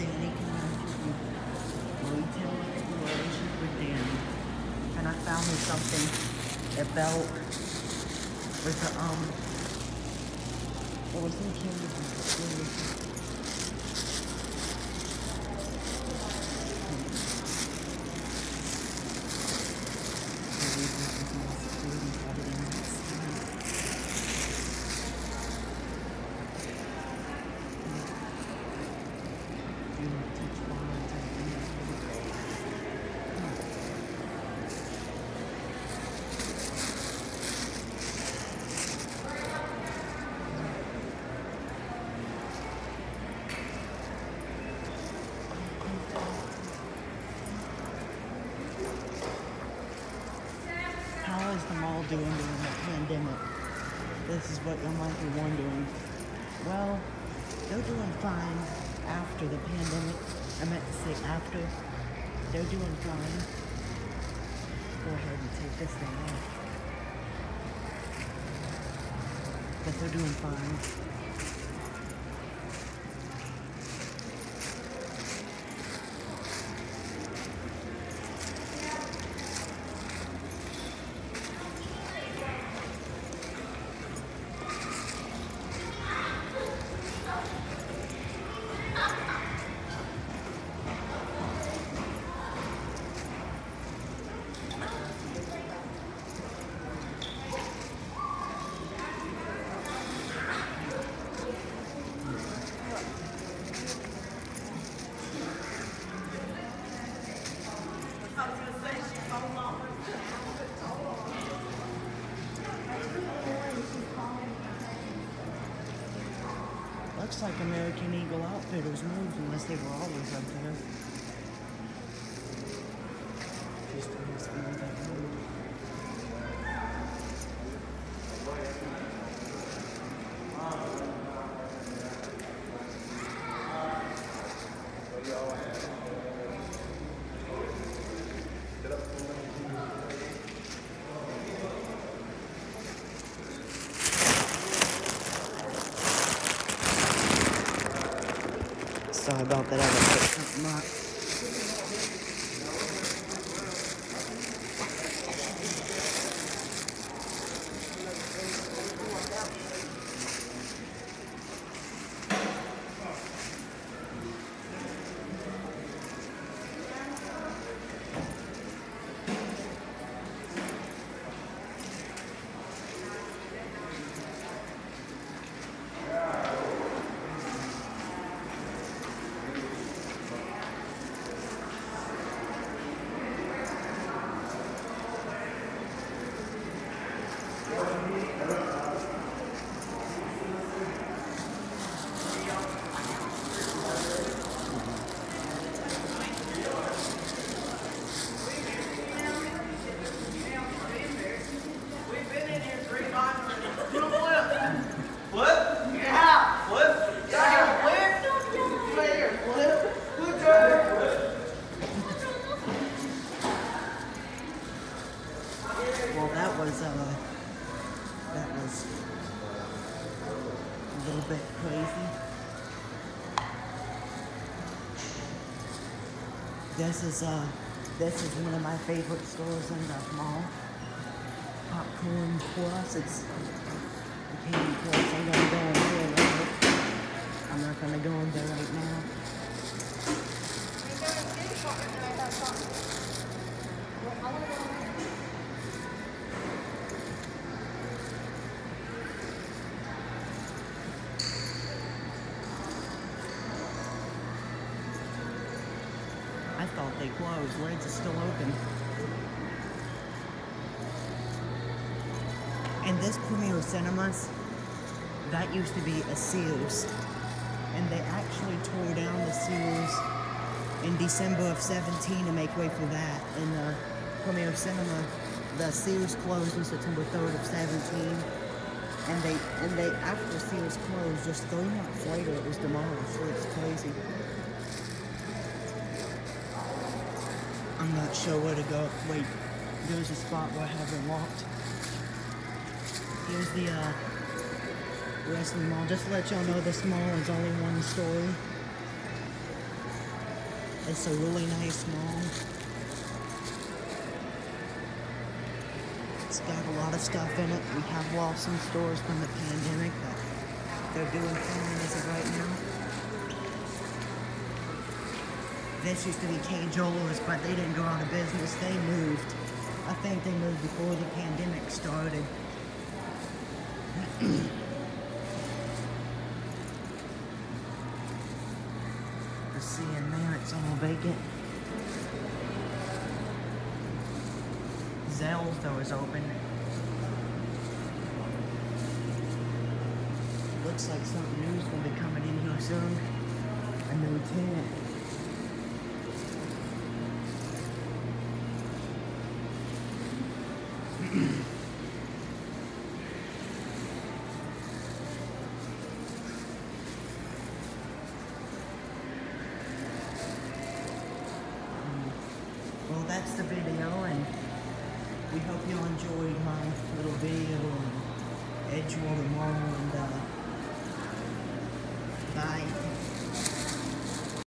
Danny Connecticut. Retail exploration with Danny. And I found me something, about belt with a, um, it was in Canada. How is the mall doing during the pandemic? This is what you might be wondering. Well, they're doing fine after the pandemic. I meant to say after. They're doing fine. Go ahead and take this thing off. But they're doing fine. Looks like American Eagle Outfitters moved unless they were always up there. Just about that. I bit crazy. This is uh, this is one of my favorite stores in the mall. Popcorn Plus. It's they closed. Reds is still open. And this Premier Cinemas, that used to be a Sears. And they actually tore down the Sears in December of 17 to make way for that. And the Premier Cinema, the Sears closed on September 3rd of 17. And they, and they, after Sears closed, just three months later, it was demolished. So it's crazy. I'm not sure where to go. Wait, there's a spot where I haven't walked. Here's the uh, wrestling mall. Just to let y'all know, this mall is only one story. It's a really nice mall. It's got a lot of stuff in it. We have lost some stores from the pandemic, but they're doing fine as of right now. This used to be Kay Jewelers, but they didn't go out of business. They moved. I think they moved before the pandemic started. the seeing there, it's all vacant. Zales though is open. Looks like something new's gonna be coming in here soon. A new tenant. well, that's the video, and we hope you enjoyed my little video on Edgewater Mall, and uh, bye.